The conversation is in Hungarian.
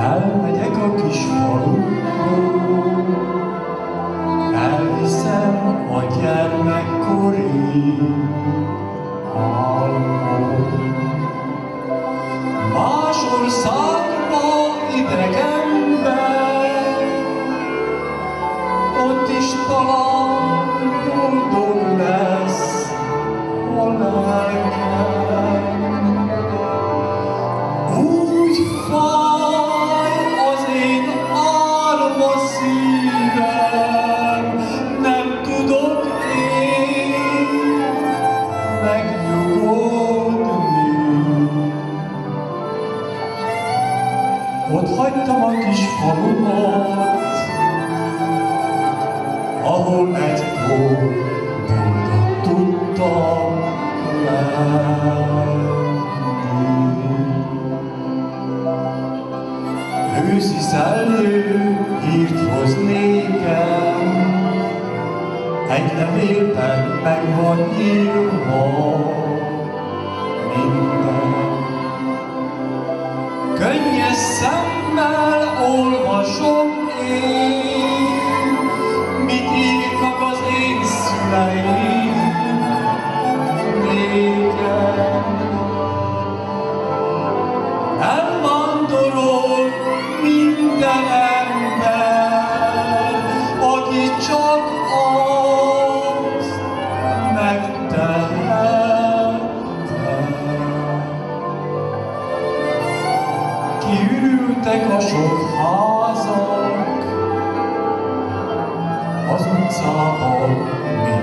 Elmegyek a kis falunkból, elviszem a gyermekkori Ott hagytam a kis falumat, ahol egykor boldog tudtam lenni. Őszi szellő hírt hoz nékem, egy levélben meg van írva olvasom én, mit írnak az én szüleim Kiürültek a sok házak, az utcában. minden